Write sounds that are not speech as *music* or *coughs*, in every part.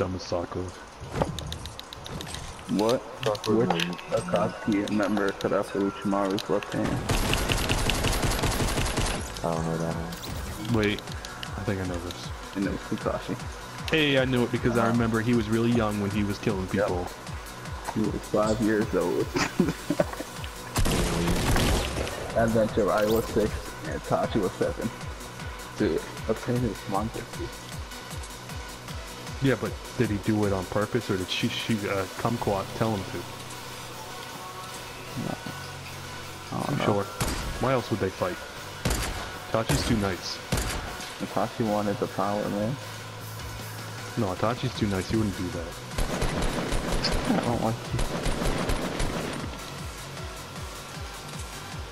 Dumb as Sako. What? Which Akatsuki member cut off Uchimaru's left hand? I don't know that one. Wait, I think I know this. And it was Kakashi. Hey, I knew it because I uh-huh. remember he was really young when he was killing people. He was five years old. *laughs* Adventure, I was six, and Tachi was seven. Dude, okay, this manga. Yeah, but did he do it on purpose or did she, she uh, Kumquat tell him to? I I'm don't know. sure. Why else would they fight? Itachi's too nice. Itachi wanted the power, man. No, Itachi's too nice. He wouldn't do that. I don't like you.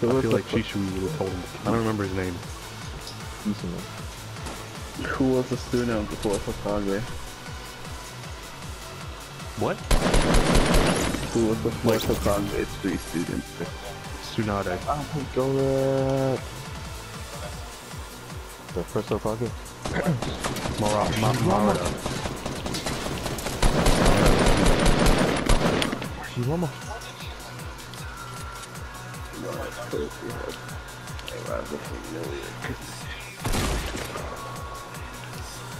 Who I was feel like fir- Shisui would have told him. I don't remember his name. Who was the student before Hokage? What? Who was the fourth Hokage's three students? Tsunade. Oh my god. The first Hokage? *coughs* Mara Ma Marada. Shirama.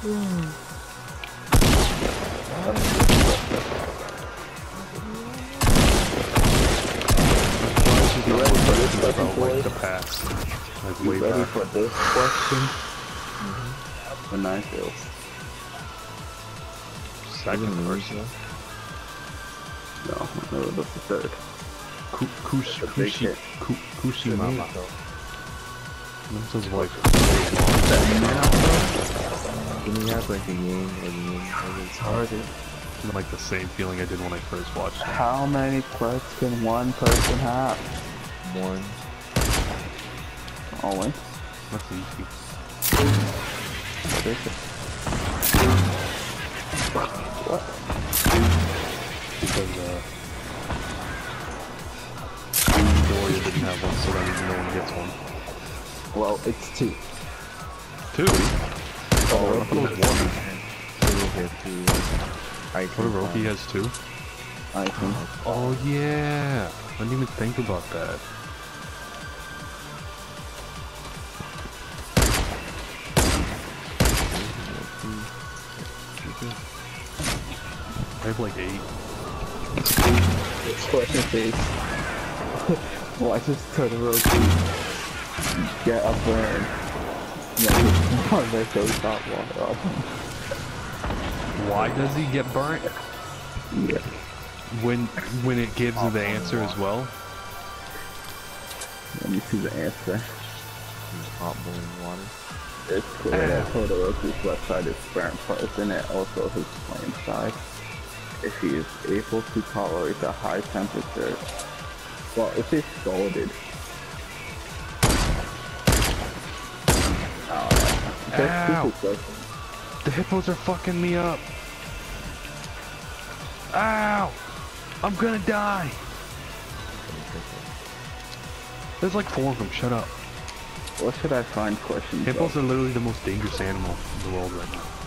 Hmm. You ready for this about like the past. Like way You ready back. for this question? The nine fields. Second person. No, no, that's the third. Ku- Kush The big Kushi hit. Ku- Kushimama. This is like Can you have like a game or the game? It's hard. like the same feeling I did when I first watched it. How many quests can one person have? One. Only. That's easy. What? Because uh Doria didn't have one, so that means no one gets one. Well, it's two. Two? Oh, I thought it was one. I What if Roki has two? I think. Oh yeah! I didn't even think about that. I have like eight. Question face. Watch this Todoroki get a burn. Their toes top water. Why does he get burnt? Yeah. When when it gives you the answer as well? Let me see the answer. Hot boiling water. It's clear that Todoroki's left side is burnt poison and also his flame side. If he is able to tolerate the high temperature, well, if he's scalded. Oh, ah, Ow. The hippos are fucking me up. Ow! I'm gonna die. There's like four of them. Shut up. What should I find questions? Hippos are literally the most dangerous animal in the world right now.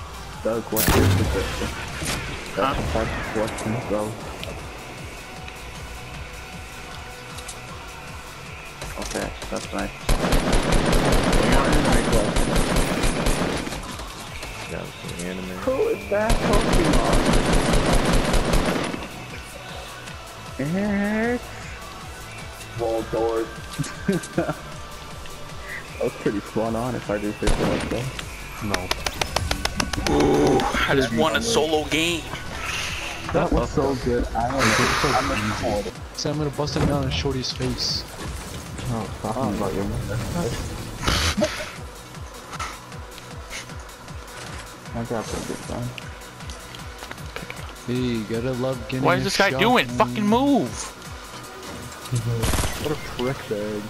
Doug, what is the question? That's the type of question, so. Okay, that's nice. That was the anime. Who is that Pokemon? It's *laughs* Voltorb. that was pretty spot on if I do say so myself. No. Ooh, I just won a solo game. That was so good. I don't know. I'm a call. So I'm gonna bust him down in Shorty's face. Oh, talking about your I got some good fun. Hey, you gotta love getting What a is this guy shot, doing? man. Fucking move. What a prick bag.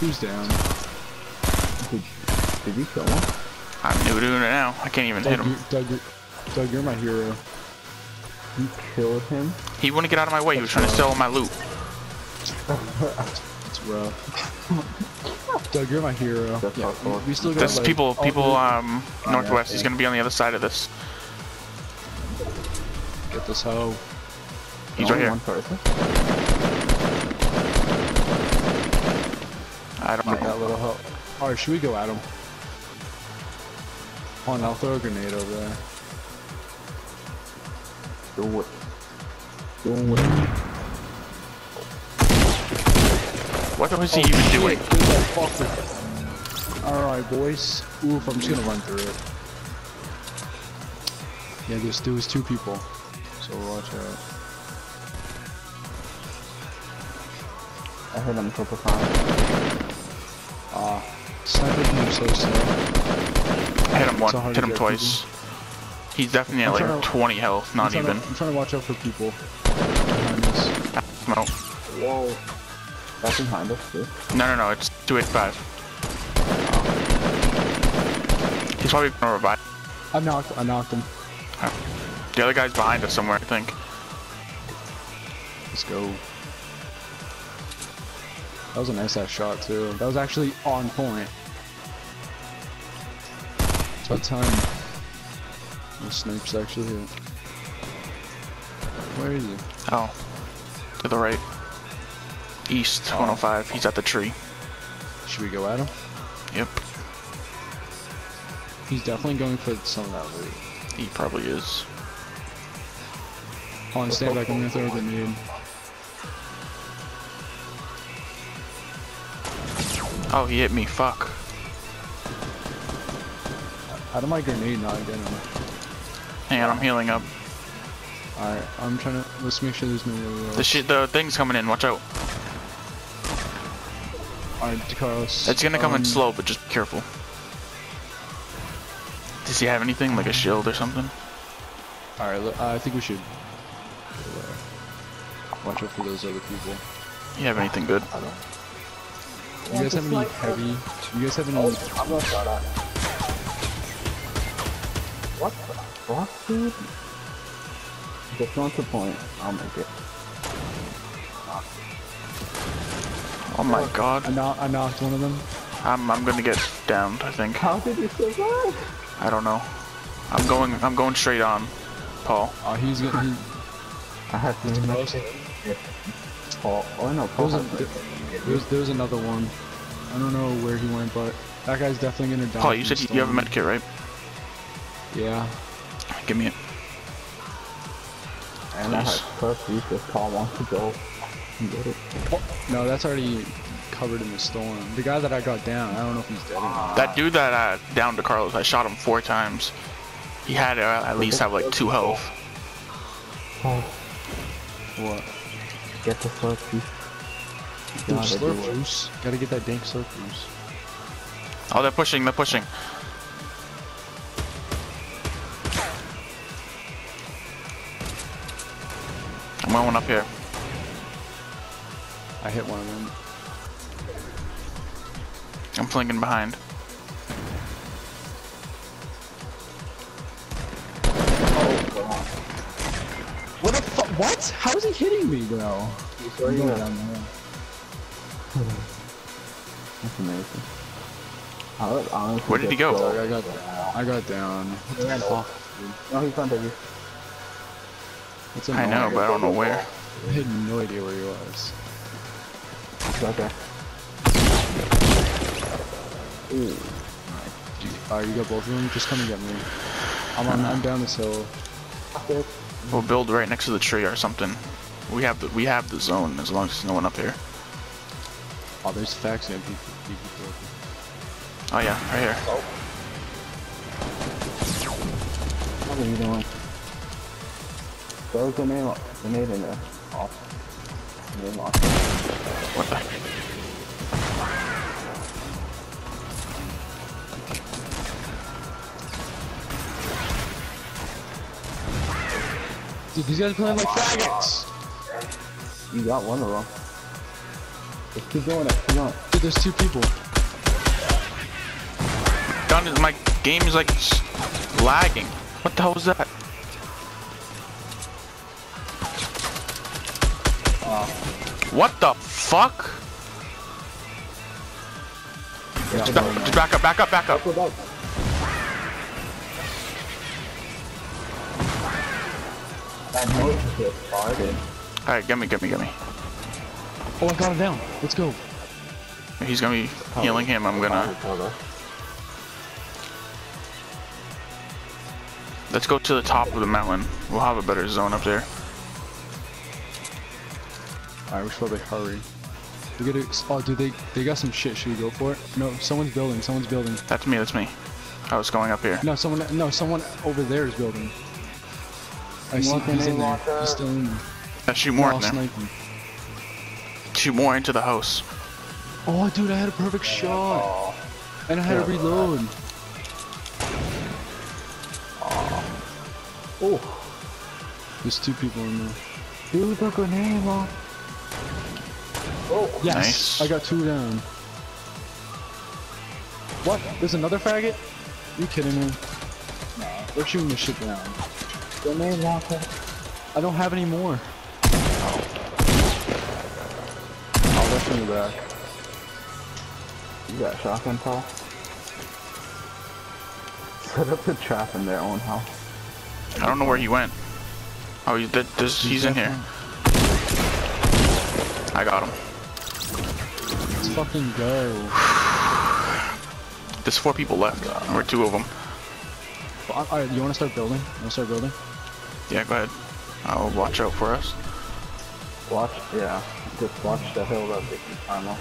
Who's down? Did, did you kill him? I'm new doing it now. I can't even hit him. you're, Doug, you're, Doug, you're my hero. You killed him? He wouldn't get out of my way. He was trying to steal my loot. That's rough. *laughs* Doug, you're my hero. That's yeah, we, we still got There's like, people, people, um, yeah, northwest. He's okay. gonna be on the other side of this. Get this hoe. He's right Only here. One person. I don't Get know. that little hoe. Alright, should we go at him? Hold on, I'll throw a grenade over there. Do it. Do it. What was he even doing? Alright, boys. Oof, I'm just gonna run through it. Yeah, there's, there was two people. So watch out. I hit him triple time. Ah, snipers move so slow. I hit him So one. Hit him get twice. He's definitely at like trying to- 20 health, I'm not even. To, I'm trying to watch out for people behind. No, Whoa. That's behind us too. no, no, no. It's 285. He's probably gonna revive. I knocked. I knocked him. The other guy's behind us somewhere, I think. Let's go. That was a nice ass shot too. That was actually on point. About time. The snipes actually here. Where is he? Oh, to the right. East, 105. He's at the tree. Should we go at him? Yep, He's definitely going for some of that loot. he probably is. Oh, Hold on, stand back. I'm gonna throw a grenade. Oh, he hit me. Fuck. How did my grenade not get him? Hang on, I'm healing up. Alright, I'm trying to. Let's make sure there's no way The shit, the thing's coming in. Watch out. Alright, Carlos. It's gonna come in um, slow, but just be careful. Does he have anything like a shield or something? Alright, uh, I think we should. Watch out for those other people. You have anything good? I don't. You guys have any heavy? You guys have any? What the fuck, dude? Just one to point. I'll make it. Oh my god. I, knock, I knocked one of them. I'm I'm gonna get downed. I think. How did you survive? I don't know. I'm going. I'm going straight on, Paul. Oh, he's gonna. He, I have to close. Paul. Oh no, Paul. There's, a, there's there's another one. I don't know where he went, but that guy's definitely gonna die. Paul, you said you have a storm. med kit, right? Yeah. Give me it. And I Please. have plus use if Paul wants to go and get it. No, that's already covered in the storm. The guy that I got down, I don't know if he's dead or not. That dude that uh, downed to Carlos, I shot him four times. He had to uh, at least have like two health. Paul, What? get the first piece. Dude, Gotta slurp juice. Gotta get that dank slurp juice. Oh, they're pushing. They're pushing. I'm going up here. I hit one of them. I'm flanking behind. Oh, What the fuck? What? How is he hitting me, though? I'm going down there. That's amazing. I would honestly Where did he just go? Sorry, I got down. I got down. He ran Fuck. Oh. No, he's under you. It's I know, but I don't know where. I had no idea where he was. He's right there. Alright, you got both of them? Just come and get me. I'm on, I'm down this hill. We'll build right next to the tree or something. We have the we have the zone as long as there's no one up here. Oh, there's facts and people. people. Oh yeah, right here. What are you doing? Throw a grenade, lo- grenade in there. Off. Grenade launcher. What the? Dude, these guys are playing like faggots! You got one of them. Just keep doing it. Keep going. Dude, there's two people. Done. is- My game is like lagging. What the hell was that? What the fuck? Just back, just back up, back up, back up. Back. That noise just farted. Alright, get me, get me, get me. Oh, I got him down. Let's go. He's gonna be healing him. I'm gonna. Let's go to the top of the mountain. We'll have a better zone up there. Alright, we should probably hurry. We gotta. Oh, dude, they they got some shit. Should we go for it? No, someone's building. Someone's building. That's me, that's me. I was going up here. No, someone. No, someone over there is building. I see. Walking He's in, in there. He's still in there. Let's shoot More more I'll in there. snipe him. Shoot more into the house. Oh, dude, I had a perfect shot, Oh, and I had to reload. oh, There's two people in there. dude, the grenade launch. Oh, Yes, Nice. I got two down. What? There's another faggot? you kidding me? They're shooting this shit down. grenade launcher. I don't have any more. I'll listen you back. You got shotgun Paul? Set up a trap in their own house. I don't know where he went. Oh, he's, th- there's, he's in here. I got him. Let's fucking go. *sighs* There's four people left. Or two of them. Uh, alright, you wanna start building? You wanna start building? Yeah, go ahead. I'll watch out for us. Watch, yeah. Just watch the hill that they can climb up.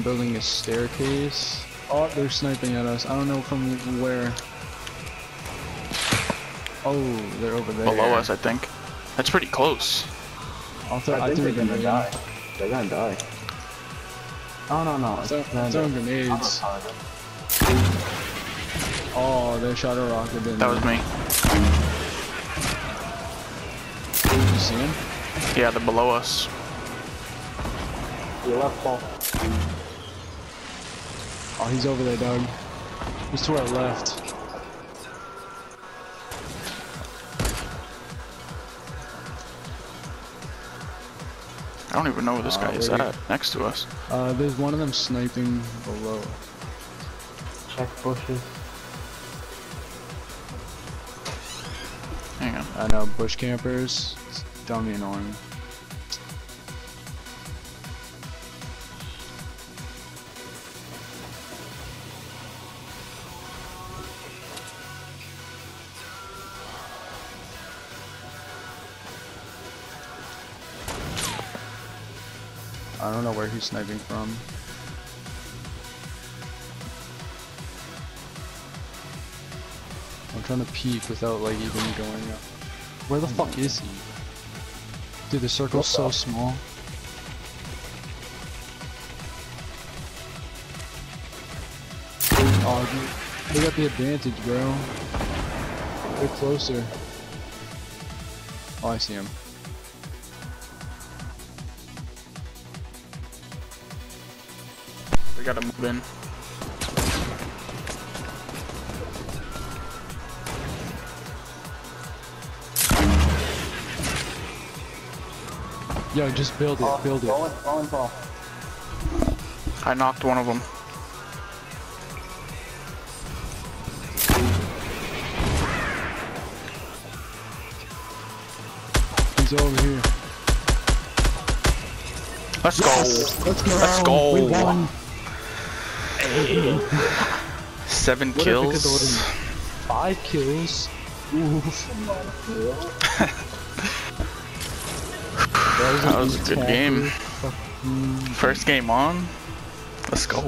I'm building a staircase. Oh, they're sniping at us. I don't know from where. Oh, they're over there. Below us, I think. That's pretty close. I'll throw, I I think threw they're gonna die. They're gonna die. Oh no no. Throw- it's- throwing grenades. Oh, they shot a rocket in That was me. Did you see him? Yeah, they're below us. Your left ball. Oh, he's over there, Doug. He's to our left. I don't even know where this Uh, guy is at. Next to us. Uh, there's one of them sniping below. Check bushes. Hang on. I know, bush campers. It's dummy annoying. I don't know where he's sniping from. I'm trying to peek without like even going up. Where the hmm. fuck is he? Dude, the circle's so small. Oh, dude, they got the advantage, bro. They're closer. Oh, I see him. We gotta move in. Yo, just build it, build it. Going, going ball. I knocked one of them. He's over here. Let's go. Let's go. Let's go. Seven What if we could've kills. Five kills. *laughs* Oof. That was a good game. First game on. Let's go.